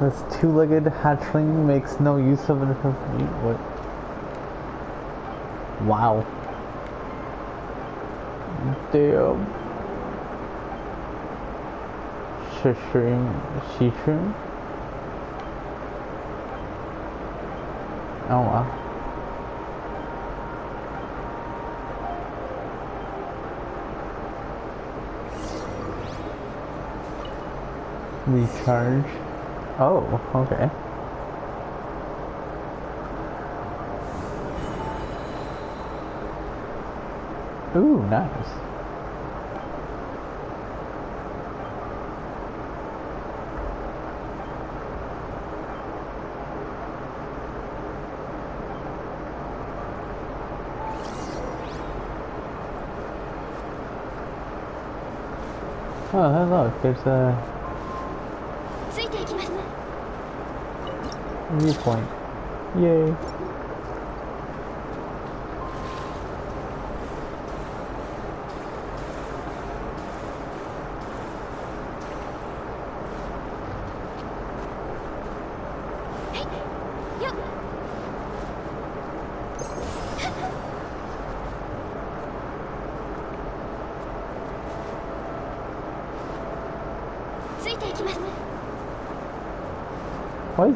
This two-legged hatchling makes no use of it. What? Wow. Damn. Shishrim. Shishrim? Oh wow. Recharge. Oh, okay. Ooh, nice. Oh, hey, look, there's a viewpoint. Yay.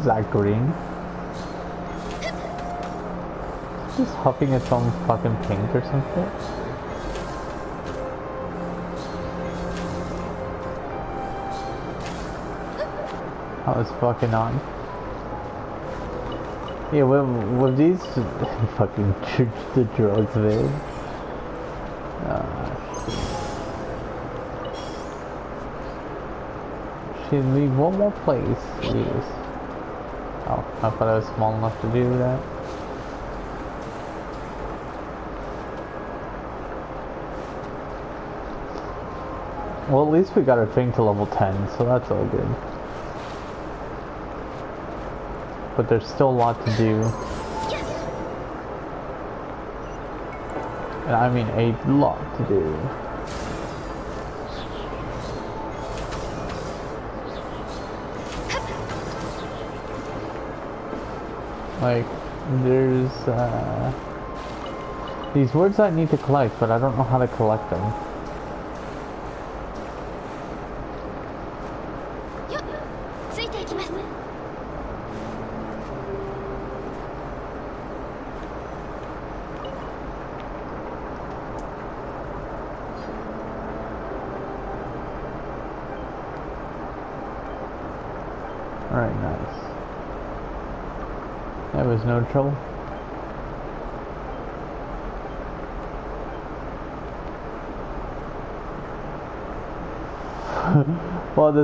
That green? Just huffing its own fucking paint or something? I was fucking on. Yeah, with, with these fucking the drugs, man. Ah. Shit. Should leave one more place, please. I thought I was small enough to do that. Well, at least we got our thing to level 10, so that's all good. But there's still a lot to do. And I mean a lot to do. Like, there's, uh, these words I need to collect, but I don't know how to collect them.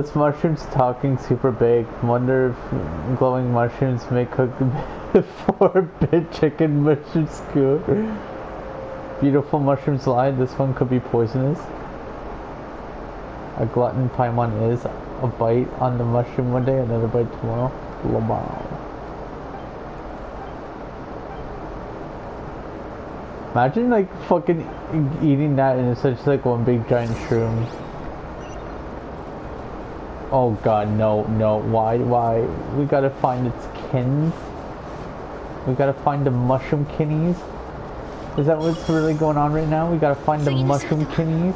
This mushroom's talking super big. Wonder if glowing mushrooms may cook four bit chicken mushroom skewer. Beautiful mushrooms lie. This one could be poisonous. A glutton Paimon is a bite on the mushroom one day, another bite tomorrow. Lamau. Imagine like fucking eating that and it's just like one big giant shroom. Oh god, no, no, why, why? We gotta find its kins. We gotta find the mushroom kinnies. Is that what's really going on right now? We gotta find the Singing the mushroom song. kinnies?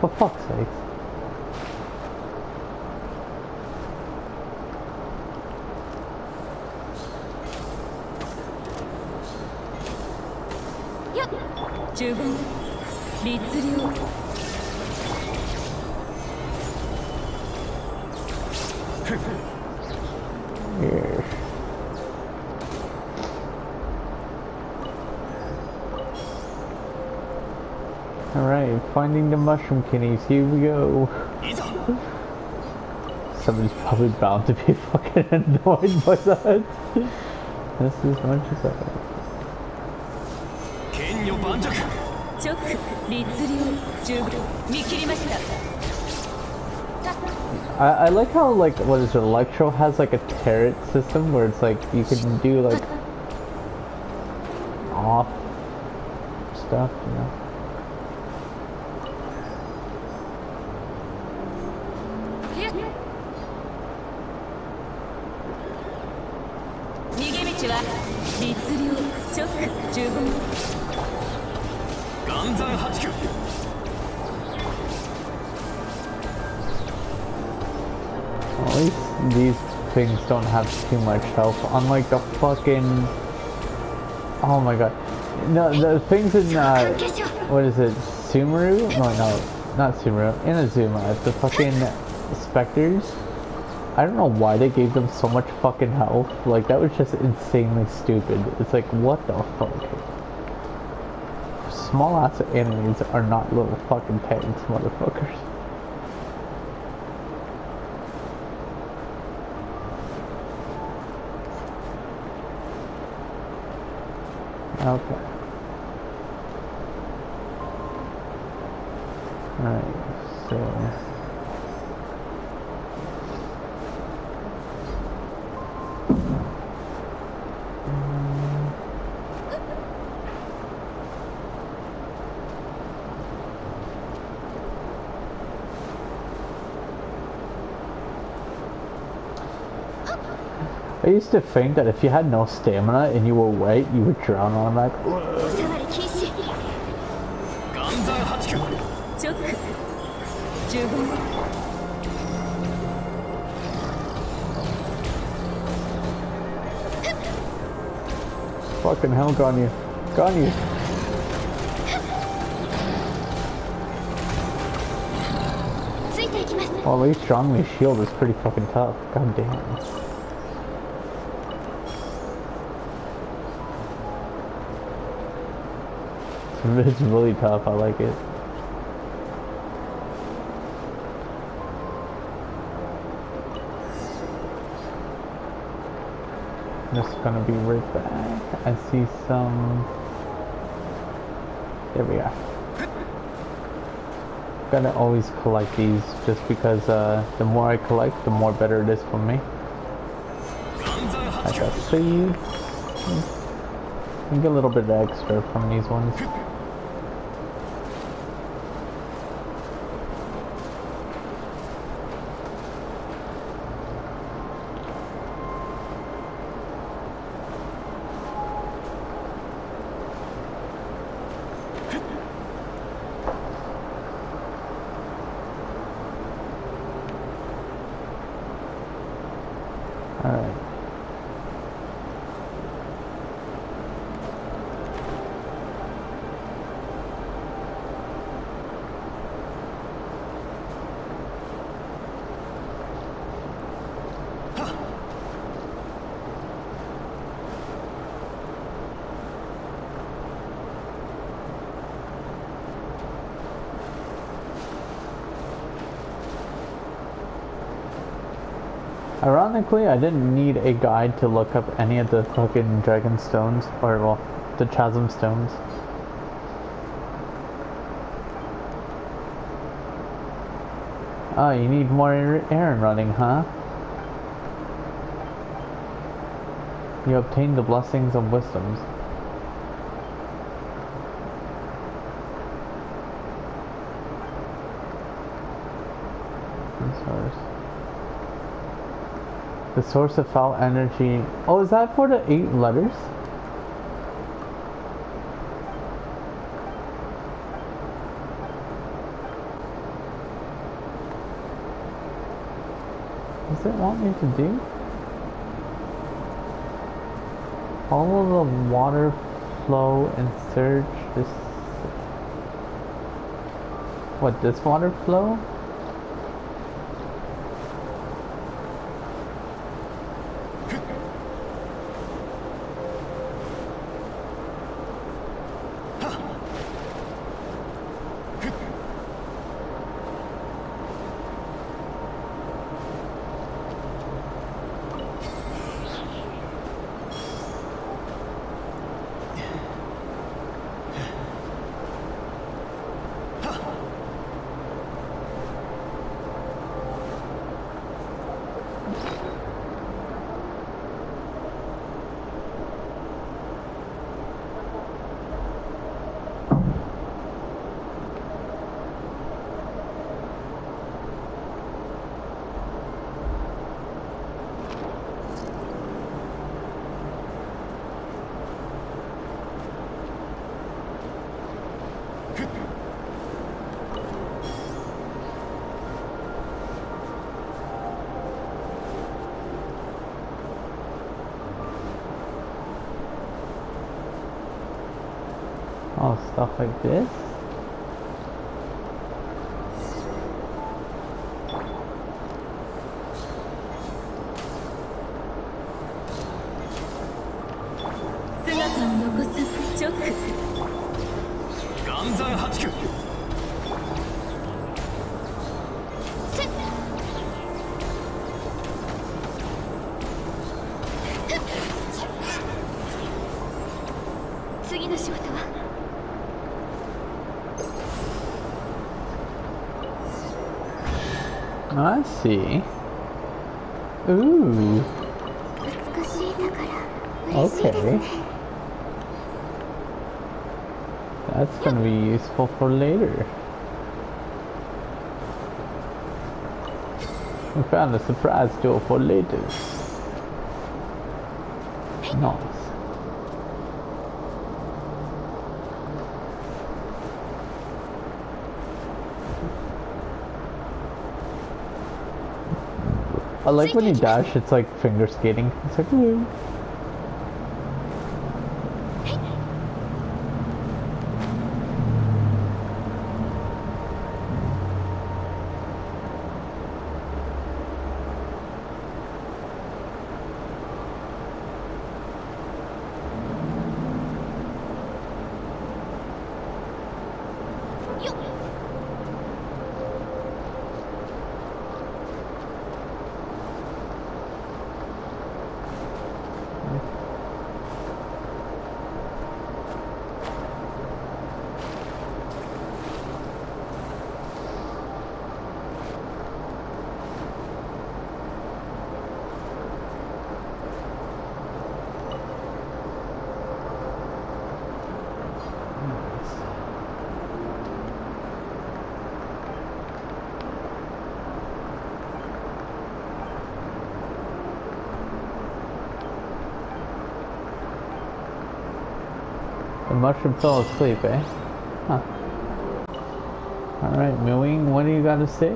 For fuck's sake. よっ呪言律令 mushroom kinnies, here we go. Somebody's probably bound to be fucking annoyed by that. this is I, I like how like what is it, Electro has like a turret system where it's like you can do like off stuff. At least these things don't have too much health, unlike the fucking... Oh my god. No, the things in, uh, what is it, Sumeru? No, no, not Sumeru, Inazuma, the fucking Spectres. I don't know why they gave them so much fucking health. Like, that was just insanely stupid. It's like, what the fuck? Small ass enemies are not little fucking tanks, motherfuckers. Okay. Alright, so... I used to think that if you had no stamina and you were white, you would drown on that. Fucking hell, Ganyu. Ganyu. Well, at least Zhongli shield is pretty fucking tough. God damn. It's really tough, I like it. Just gonna be right back. I see some... There we are. Gotta always collect these just because uh, the more I collect, the more better it is for me. I got seeds. You get a little bit extra from these ones. Ironically, I didn't need a guide to look up any of the fucking dragon stones, or well, the chasm stones. Oh, you need more er, air Aaron running, huh? You obtained the blessings of wisdoms. The source. The source of foul energy. Oh, is that for the eight letters? Does it want me to do? Follow the water flow and search this. What, this water flow? Oh, stuff like this? I see. Ooh. Okay. That's gonna be useful for later. We found a surprise door for later. Nice. I like when you dash, it's like finger skating. It's like. Mushroom fell asleep, eh? Huh. Alright, Mewing, what do you got to say?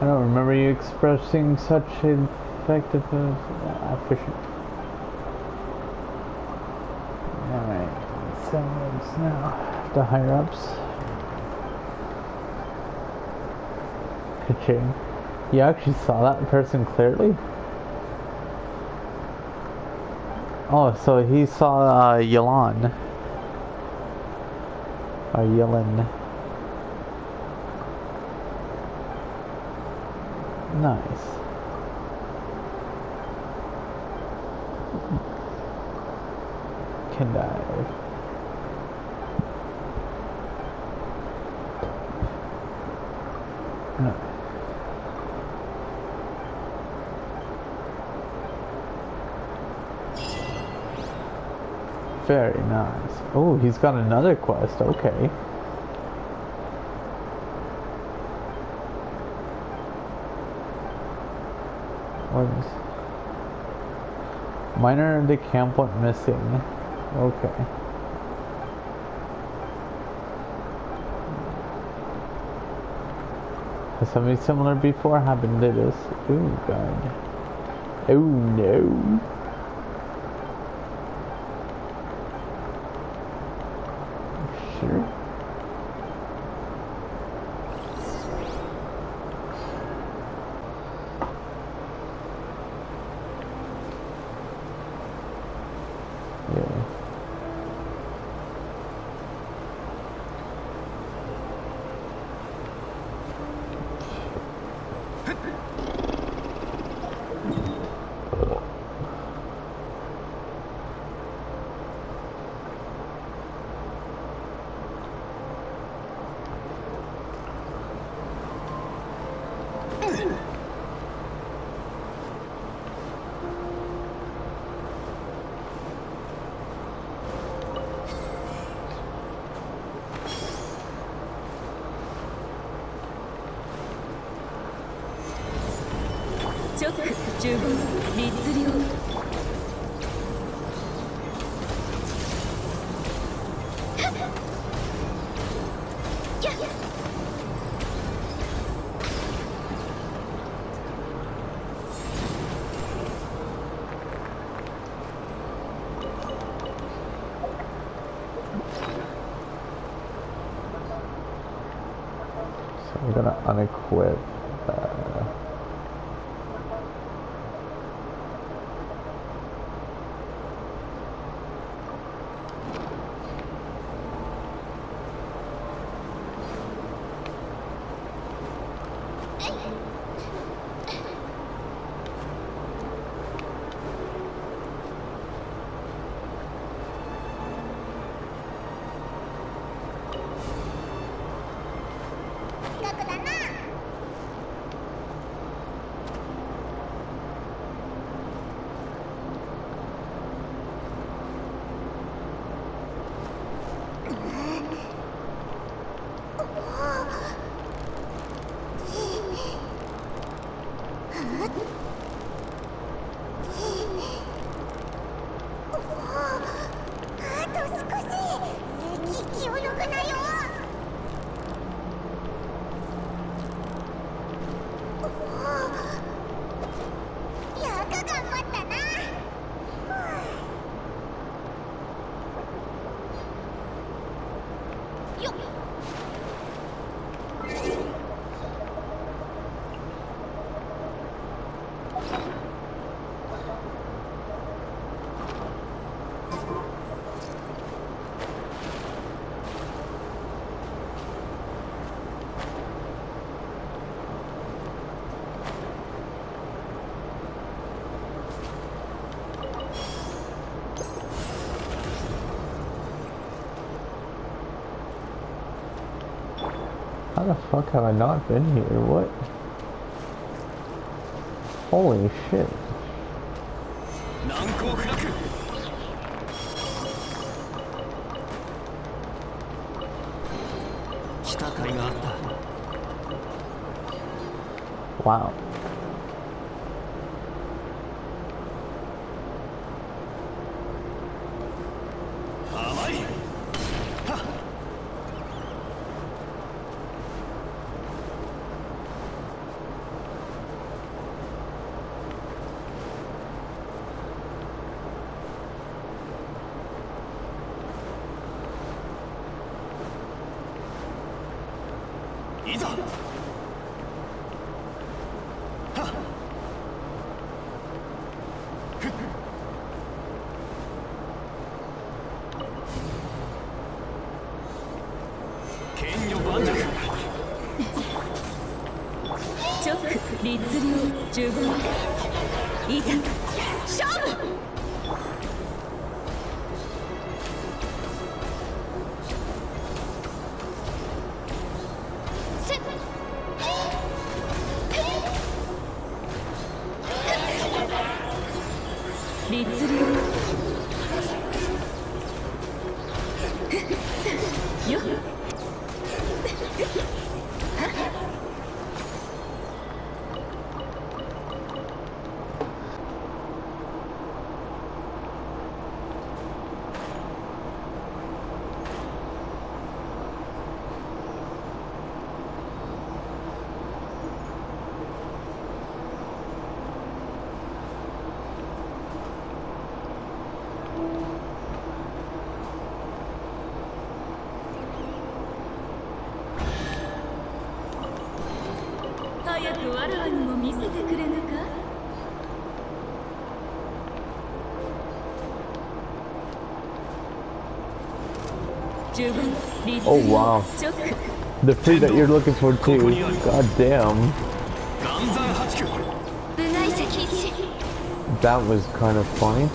I don't remember you expressing such effective uh, efficient. Alright, so now the higher ups. You actually saw that person clearly? Oh, so he saw uh, Yelan. Or Yellen. Nice. Can dive. No. Very nice. Oh, he's got another quest. Okay. Is... Miner in the camp went missing. Okay. Has something similar before happened to this? Oh god. Oh no. 十分律令それからアネクホ fuck have I not been here? What? Holy shit. 十分。いざ Oh wow. The fleet that you're looking for too. God damn. That was kind of funny.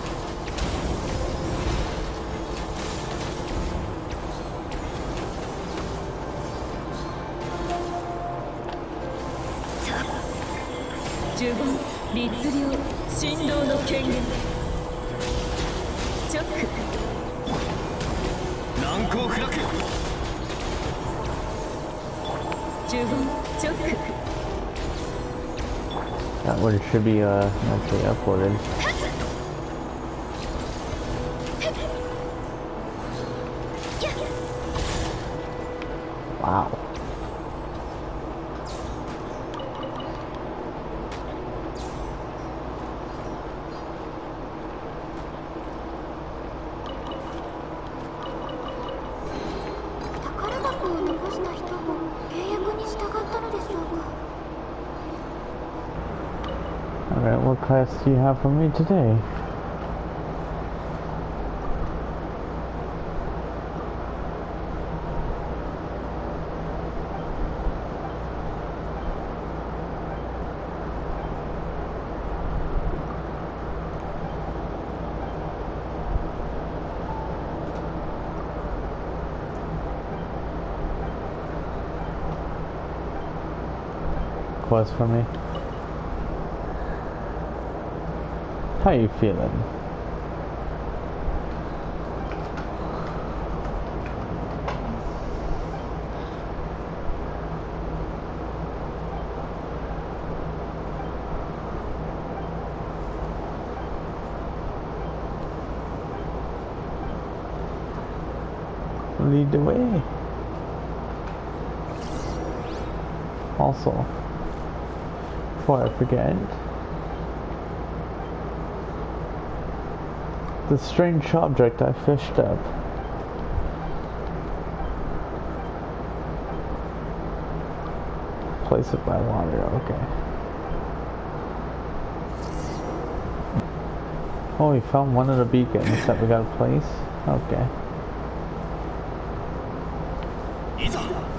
it should be uh, actually uploaded. You have for me today? Quest for me. How you feeling? Lead the way. Also, before I forget, the strange object I fished up. Place it by water, okay. Oh, we found one of the beacons that we gotta place? Okay.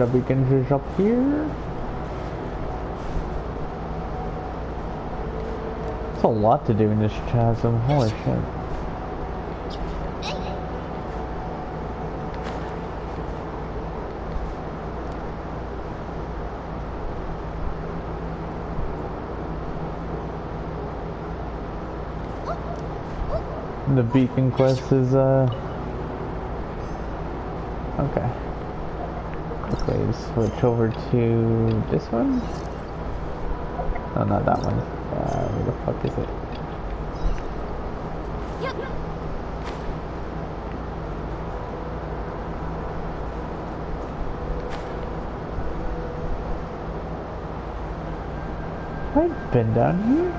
the beacons is up here? It's a lot to do in this chasm, holy shit. The beacon quest is, uh... Okay. Quickly switch over to this one? No, not that one. Uh, where the fuck is it? I've been down here.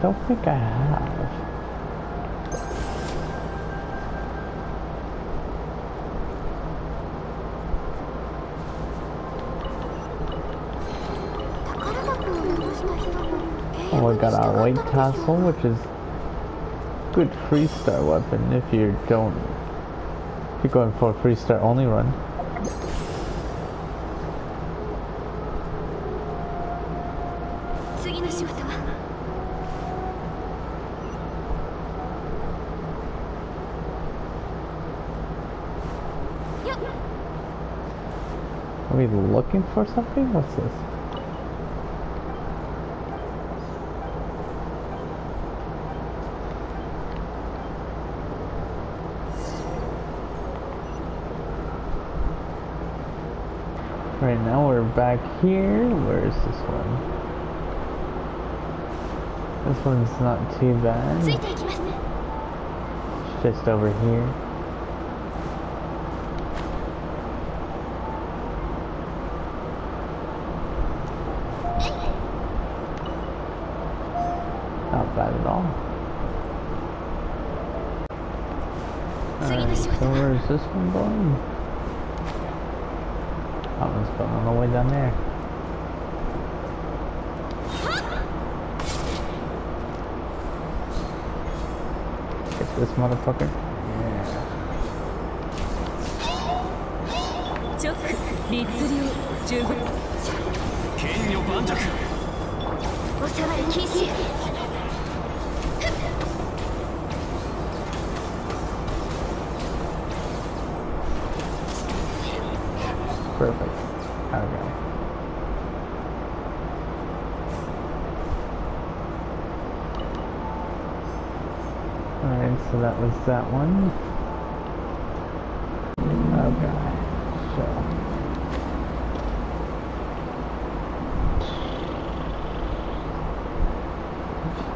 Don't think I have. got our White Castle, which is good free star weapon if you don't if you're going for a free star only run. Are we looking for something? What's this? now we're back here. Where is this one? This one's not too bad. It's just over here. Not bad at all. Alright, so where is this one going? 終わりだねチョック律令十分剣盤石おり禁止。That one. Okay, so.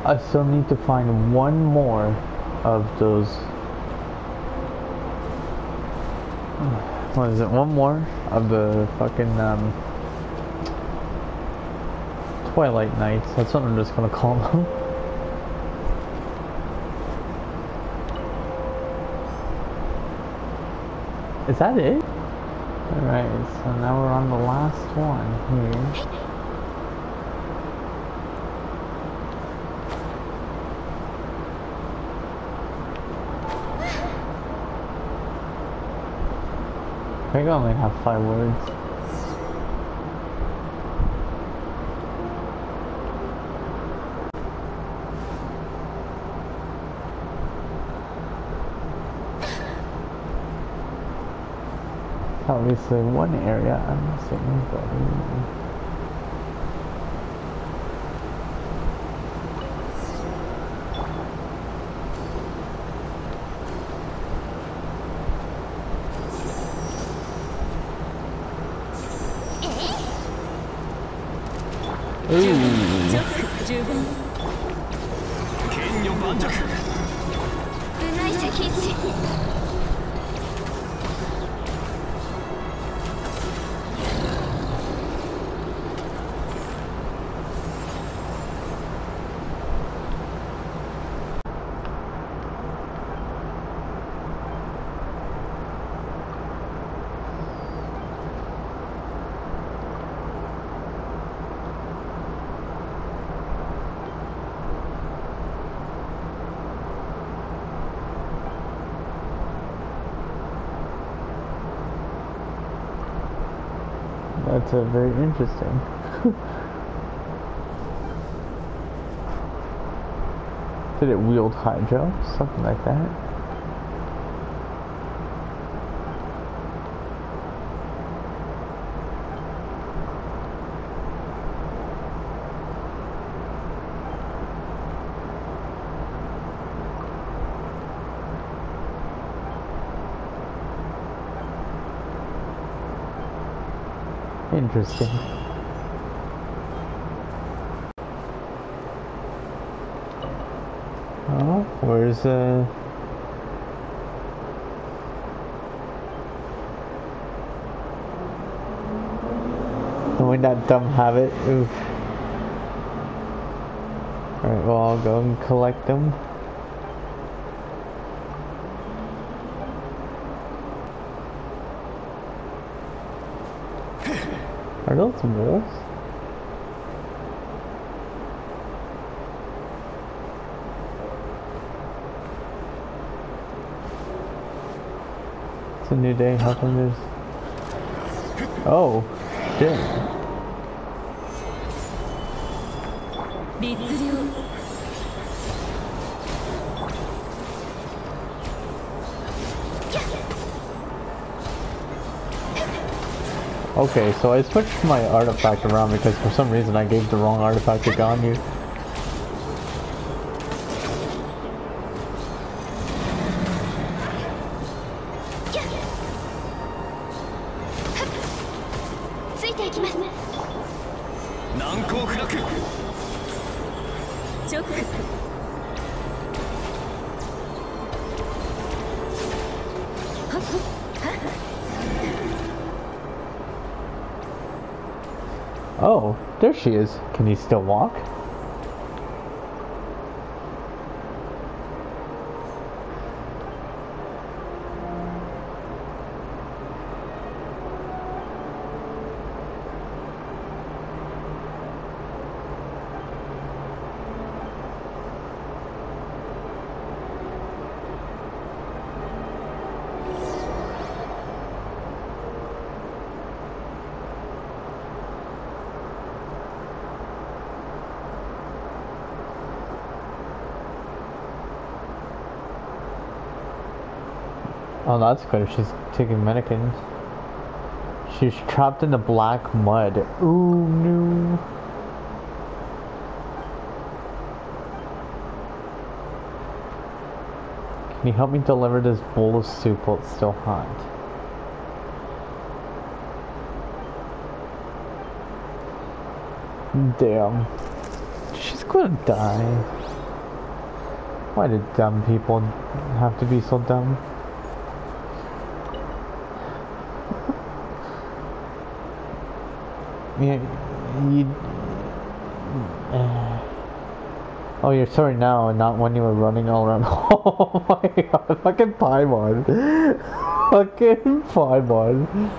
I still need to find one more of those. What is it? One more of the fucking um, Twilight Nights. That's what I'm just gonna call them. Is that it? Alright, so now we're on the last one here. I think I only have five words. Obviously one area I'm missing, but mm, Ooh. Very interesting. Did it wield Hydro? Something like that. Interesting. Oh, where's uh Knowing that dumb habit. Oof. Alright, well I'll go and collect them. Are those wolves? It's a new day. How come there's... Oh, shit. Okay, so I switched my artifact around because for some reason I gave the wrong artifact to Ganyu. She is. Can you still walk? That's good. She's taking mannequins. She's trapped in the black mud. Ooh, no. Can you help me deliver this bowl of soup while it's still hot? Damn. She's gonna die. Why did dumb people have to be so dumb? Yeah, you. Uh, oh, you're sorry now, and not when you were running all around. Oh my god, fucking Paimon. fucking Paimon.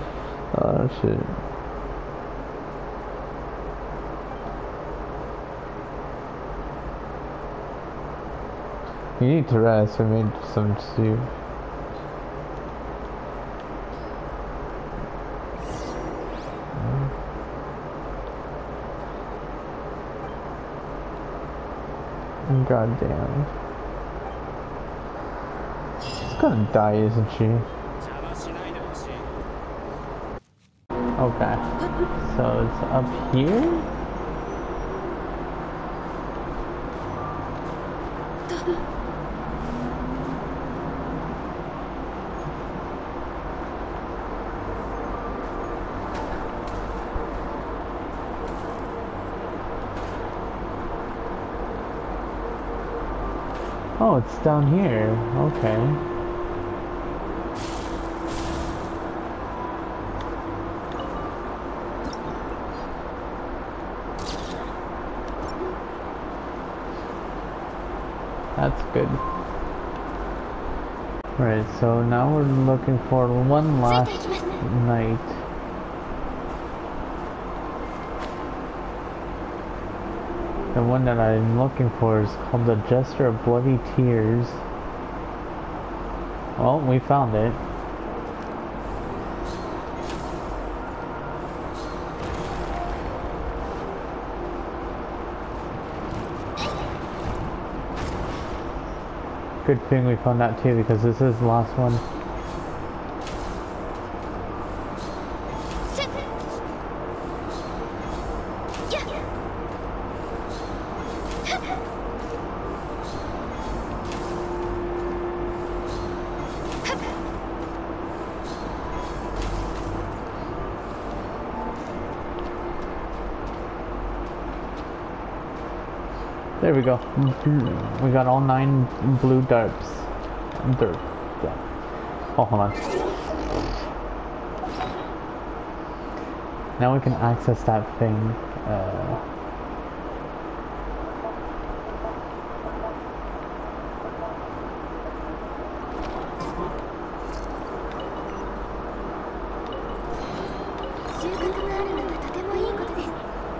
Oh shit. You need to rest. I made some soup. God damn. She's gonna die, isn't she? Okay. So it's up here? Oh, it's down here. Okay. That's good. Right, so now we're looking for one last night. The one that I'm looking for is called the Jester of Bloody Tears. Well, we found it. Good thing we found that too because this is the last one. We go. We got all nine blue darts. Dirt. Yeah. Oh, hold on. Now we can access that thing. Uh,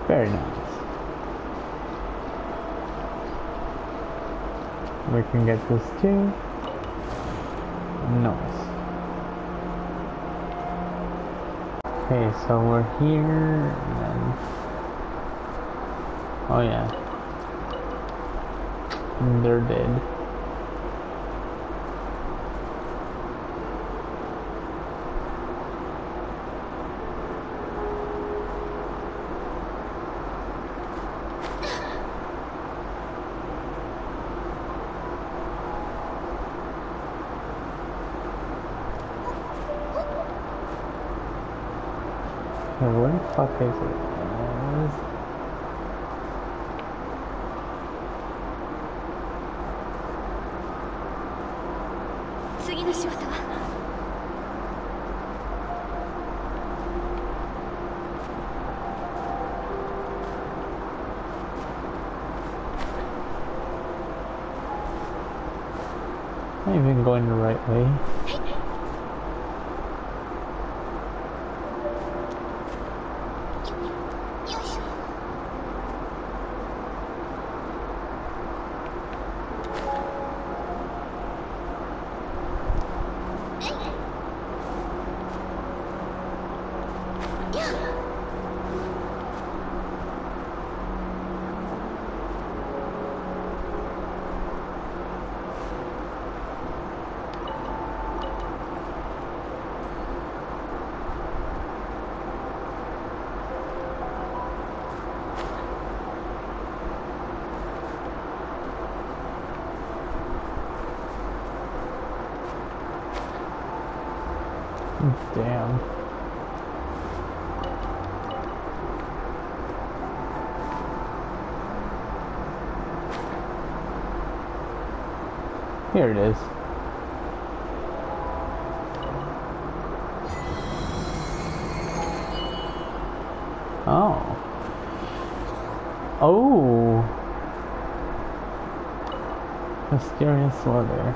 very nice. We can get this too. Nice. Okay, so we're here, and then... Oh yeah. They're dead. Is it? Here it is. Oh. Oh. Mysterious letter.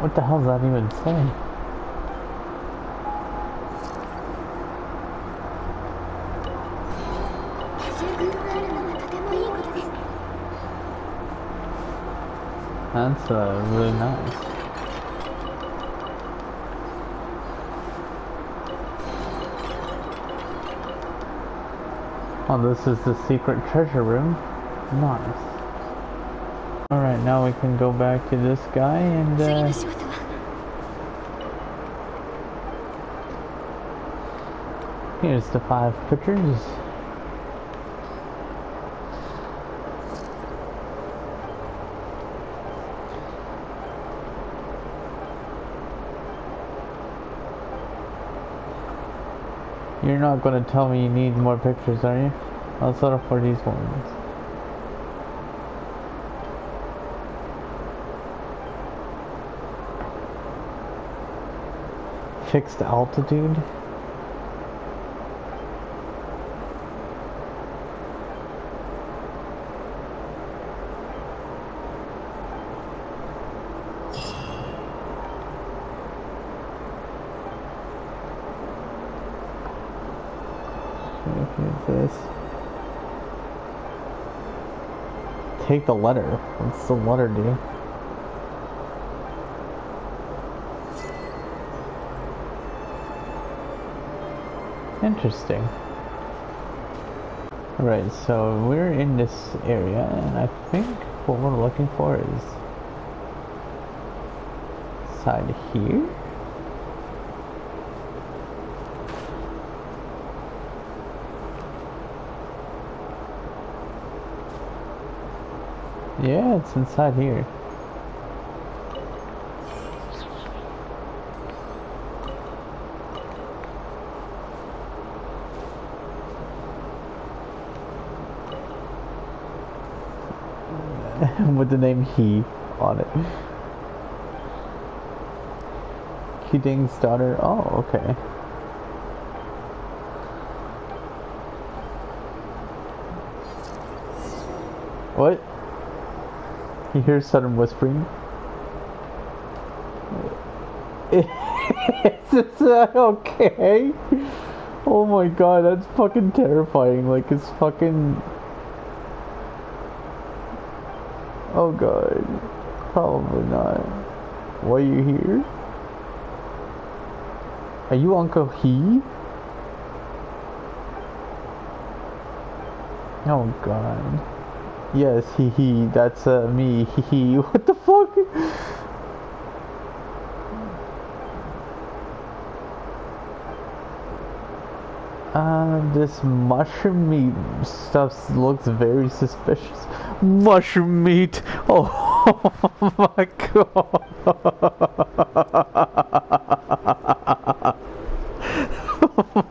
What the hell does that even say? that's uh, really nice. Oh, this is the secret treasure room. Nice. Alright, now we can go back to this guy and, uh... Here's the five pictures. Not gonna tell me you need more pictures, are you? I'll settle for these ones. Fixed altitude? Here's Take the letter. What's the letter do? Interesting. Right, so we're in this area, and I think what we're looking for is side here. Yeah, it's inside here. With the name he on it. Keating's daughter. Oh, okay. What? You hear sudden whispering? Is okay? Oh my god, that's fucking terrifying. Like, it's fucking. Oh god. Probably not. Why are you here? Are you Uncle He? Oh god. Yes, he he. That's uh, me. He he. What the fuck? Uh, this mushroom meat stuff looks very suspicious. Mushroom meat. Oh my god.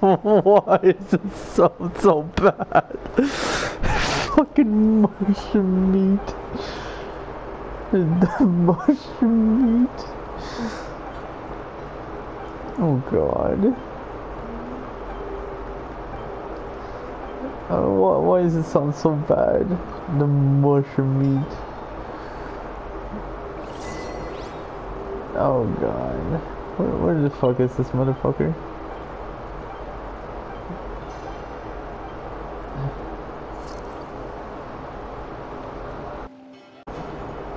Why is it so so bad? Fucking mushroom meat. The mushroom meat. Oh god. Oh, why, why does it sound so bad? The mushroom meat. Oh god. Where, where the fuck is this motherfucker?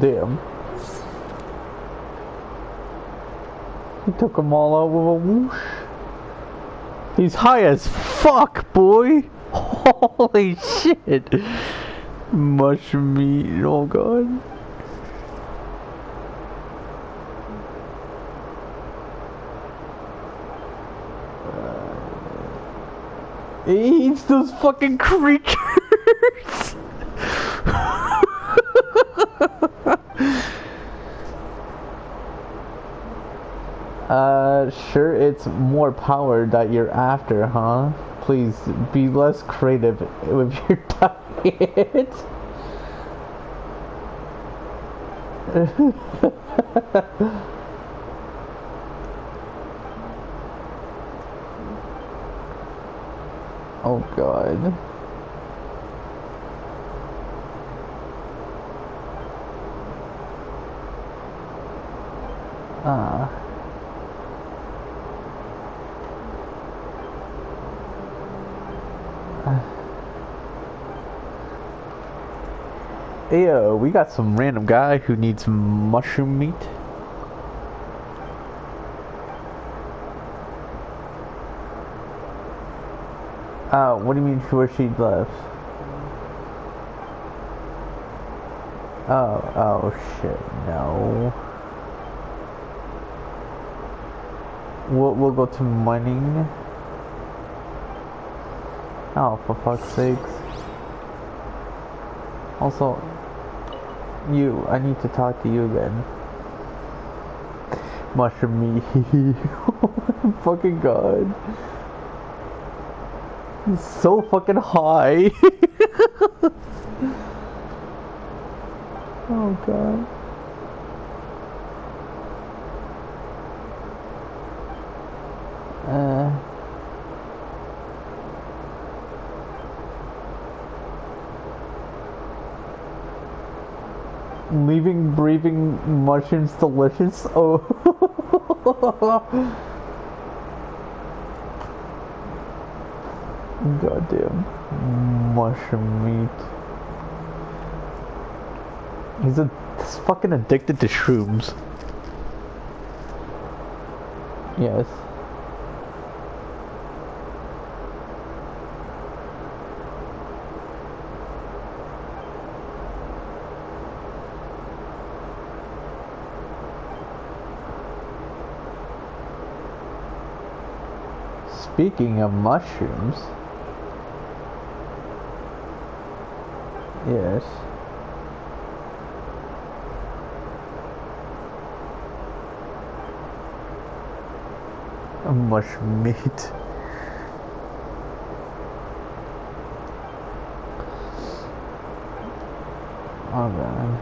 Damn. He took them all out with a whoosh. He's high as fuck, boy! Holy shit! Mush meat, oh god. He eats those fucking creatures. Uh, sure, it's more power that you're after, huh? Please be less creative with your diet. oh god. Ah. Ayo, we got some random guy who needs mushroom meat. What do you mean where she left? Oh, oh shit, no. We'll, we'll go to mining. Oh, for fuck's sakes. Also, you, I need to talk to you again. Mushroom me. oh my fucking god. So fucking high. oh god. Uh. Leaving breathing mushrooms delicious. Oh. Goddamn. Mushroom meat. He's a he's fucking addicted to shrooms. Yes. Speaking of mushrooms. Yes. A mushroom meat. Oh man.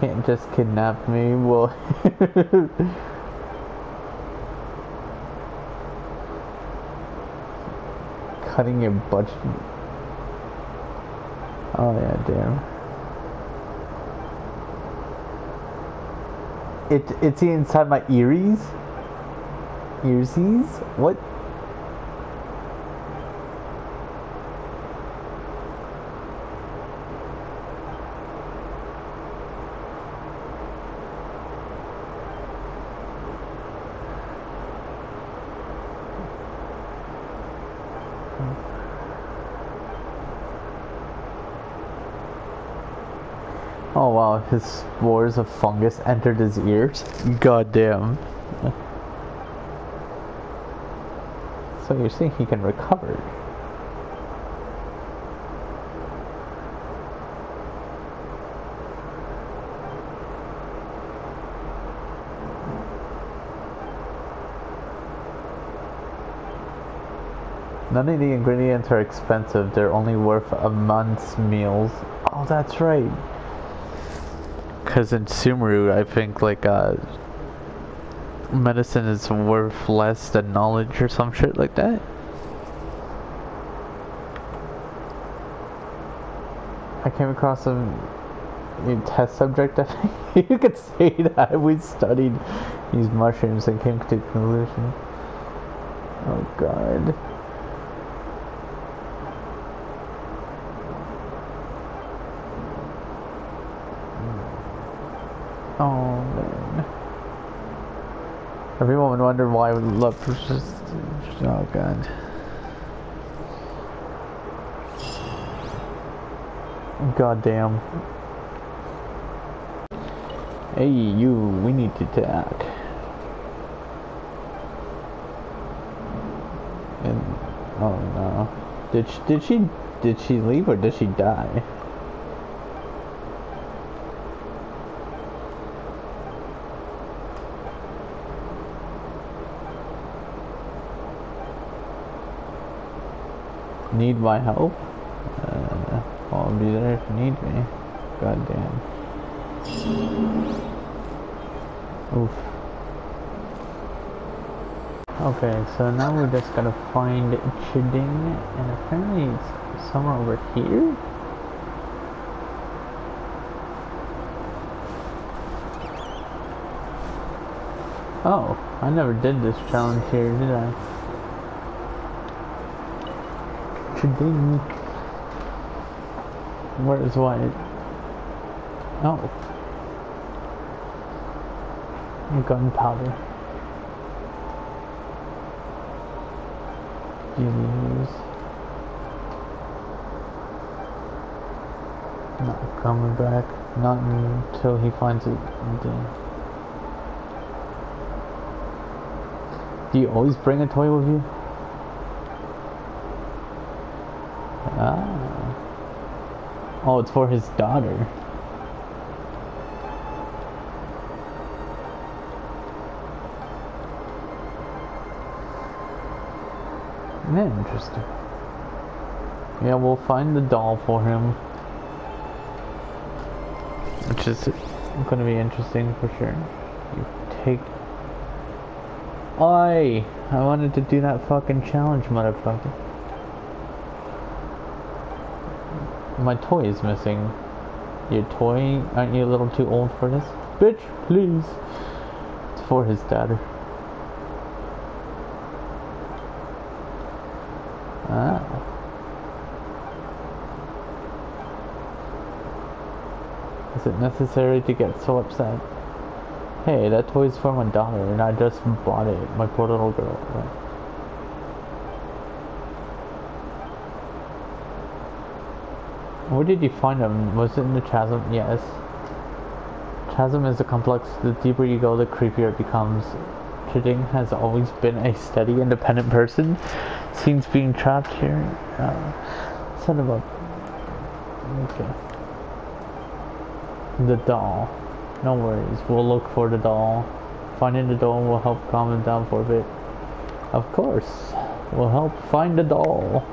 Can't just kidnap me. Well cutting your butt. Oh yeah, damn. It it's inside my earies. Earsies? What? Oh wow, his spores of fungus entered his ears. God damn. So you're saying he can recover? None of the ingredients are expensive, they're only worth a month's meals. Oh, that's right. Because in Sumeru, I think, like, uh, medicine is worth less than knowledge or some shit like that. I came across a, test subject, I think you could say that we studied these mushrooms and came to a conclusion. Oh god. Oh man. Everyone would wonder why would love. Oh god. God damn. Hey, you, we need to talk. And, oh no. Did she, did she, did she leave or did she die? Need my help? Uh, I'll be there if you need me. God damn. Oof. Okay, so now we're just gonna find Chiding, and apparently it's somewhere over here? Oh, I never did this challenge here, did I? Chiding. Where is Wyatt? Oh. Gunpowder. Use. Not coming back. Not until he finds it. Do you always bring a toy with you? Oh, it's for his daughter. Yeah, interesting. Yeah, we'll find the doll for him. Which is to be interesting for sure. You take... Oi! I wanted to do that fucking challenge, motherfucker. My toy is missing. Your toy? Aren't you a little too old for this? Bitch, please! It's for his daughter. Ah. Is it necessary to get so upset? Hey, that toy's for my daughter and I just bought it. My poor little girl. Where did you find him? Was it in the chasm? Yes. Chasm is a complex. The deeper you go, the creepier it becomes. Chiding has always been a steady, independent person. Seems being trapped here. Uh, son of a. Okay. The doll. No worries. We'll look for the doll. Finding the doll will help calm him down for a bit. Of course. We'll help find the doll.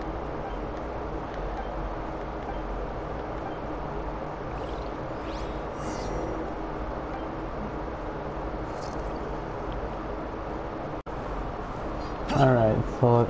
Alright, so,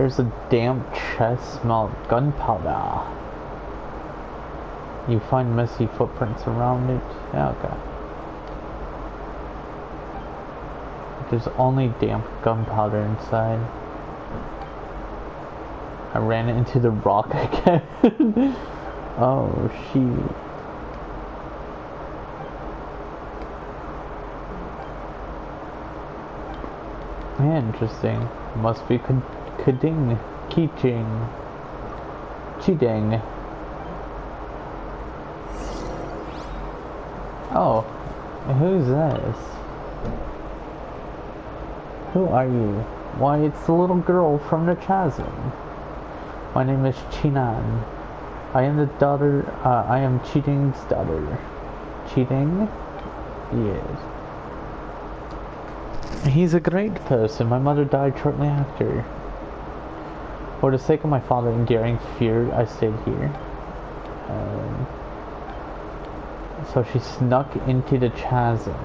Here's a damp chest smell of gunpowder. You find messy footprints around it. Yeah, okay. There's only damp gunpowder inside. I ran into the rock again. oh, shoot. Interesting. Must be Kading. Keeching. Cheating. Oh, who's this? Who are you? Why, it's the little girl from the chasm. My name is Chinan. I am the daughter, uh, I am Cheating's daughter. Cheating? Yes. He's a great person. My mother died shortly after. For the sake of my father enduring fear, I stayed here. Um, so she snuck into the chasm.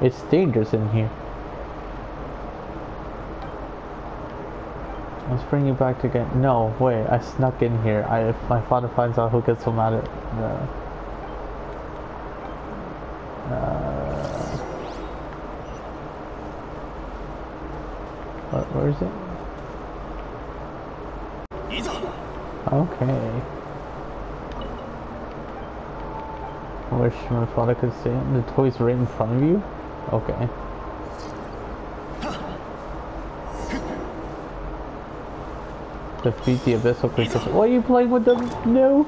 It's dangerous in here. Let's bring you back to get. No, wait. I snuck in here. I if my father finds out, he'll get so mad at. Uh, uh, where is it? Okay. I wish my father could see him. The toy's right in front of you? Okay. Defeat the abyssal creatures. Why are you playing with them? No!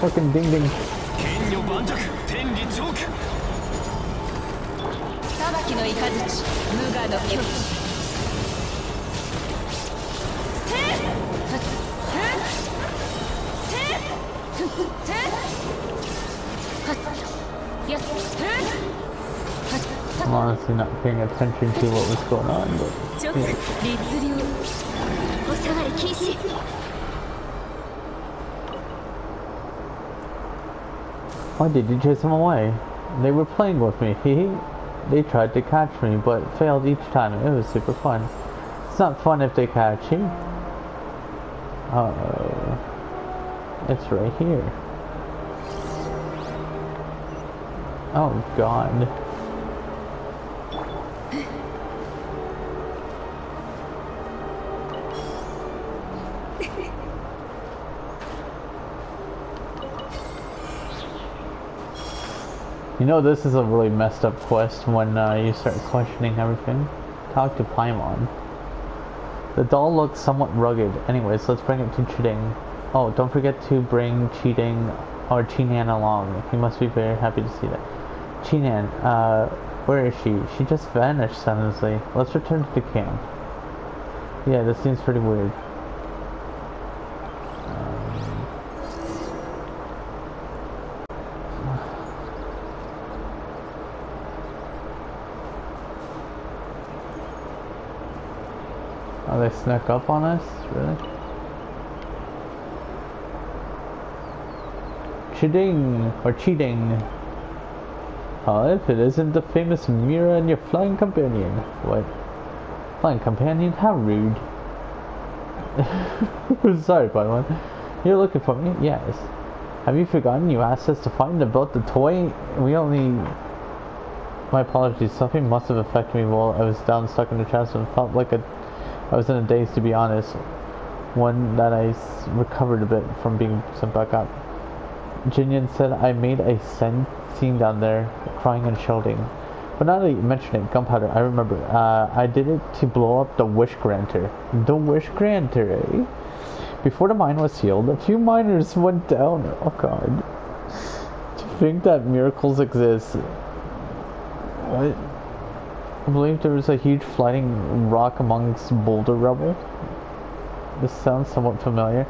Fucking ding ding. I'm honestly not paying attention to what was going on, but yeah. Why did you chase him away? They were playing with me, They tried to catch me, but failed each time. It was super fun. It's not fun if they catch you. Uh, it's right here. Oh God. You know this is a really messed up quest when uh, you start questioning everything. Talk to Paimon. The doll looks somewhat rugged. Anyways, let's bring it to Chiding. Oh, don't forget to bring Cheating or Chinan along. He must be very happy to see that. Chinan, uh, where is she? She just vanished suddenly. Let's return to the camp. Yeah, this seems pretty weird. Snuck up on us? Really? Cheating or cheating. Oh, if it isn't the famous Mira and your flying companion. What? Flying companion? How rude. Sorry, Paimon. You're looking for me? Yes. Have you forgotten you asked us to find about the toy? We only... My apologies. Something must have affected me while I was down stuck in the chest and felt like a I was in a daze to be honest. One that I recovered a bit from being sent back up. Jinyan said I made a scene down there, crying and shouting. But now that you mention it, gunpowder, I remember. Uh, I did it to blow up the wish granter. The wish granter, eh? Before the mine was sealed, a few miners went down. Oh god. To think that miracles exist. What? I believe there was a huge floating rock amongst boulder rubble. This sounds somewhat familiar.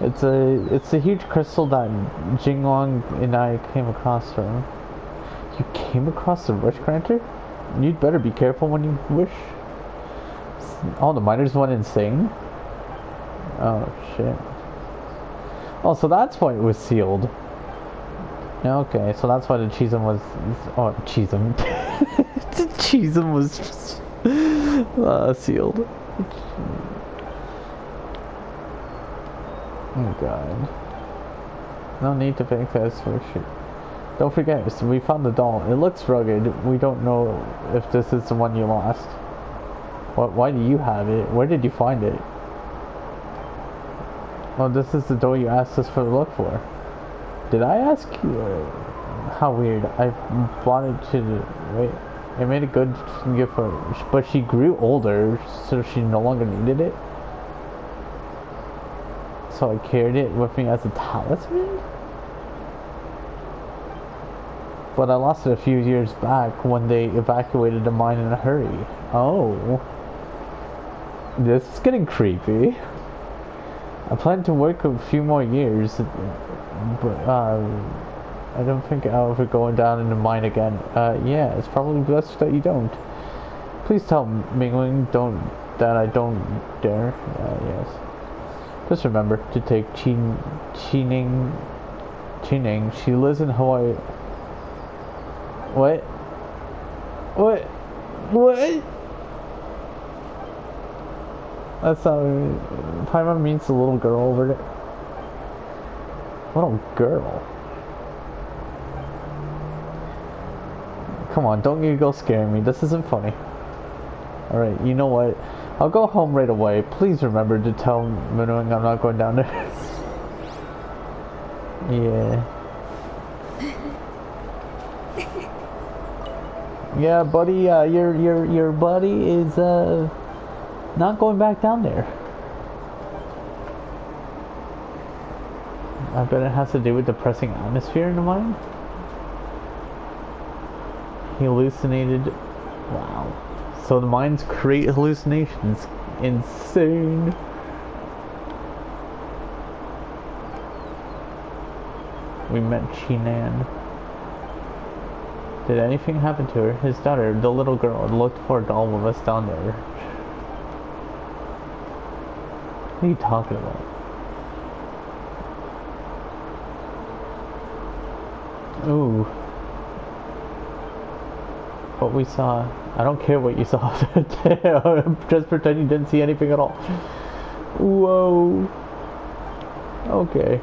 It's a it's a huge crystal that Jinglong and I came across from. You came across the wish granter? You'd better be careful when you wish. All the miners went insane. Oh shit. Oh, so that's why it was sealed. Okay, so that's why the Chisholm was. Oh, Chisholm. the Chisholm was uh, sealed. Oh god. No need to fix this for shit. Don't forget, so we found the doll. It looks rugged. We don't know if this is the one you lost. What? Why do you have it? Where did you find it? Oh, this is the doll you asked us for to look for. Did I ask you? Uh, how weird. I it to. Wait. I made a good gift for her. But she grew older, so she no longer needed it. So I carried it with me as a talisman? But I lost it a few years back when they evacuated the mine in a hurry. Oh. This is getting creepy. I plan to work a few more years, uh, I don't think I'll ever go down in the mine again. Uh, yeah, it's probably best that you don't. Please tell Mingling don't that I don't dare. Uh, yes. Just remember to take Chin Chining Chining. She lives in Hawaii. What? What? What? That's not. Paimon means the little girl over there. Little girl. Come on, don't you go scaring me. This isn't funny. Alright, you know what? I'll go home right away. Please remember to tell Minuing I'm not going down there. yeah. Yeah, buddy, uh, your your your buddy is uh not going back down there. I bet it has to do with depressing atmosphere in the mine. He hallucinated. Wow. So the mines create hallucinations. Insane. We met Chinan. Did anything happen to her? His daughter, the little girl, looked for a doll with us down there. What are you talking about? Ooh. What we saw. I don't care what you saw. Just pretend you didn't see anything at all. Whoa. Okay.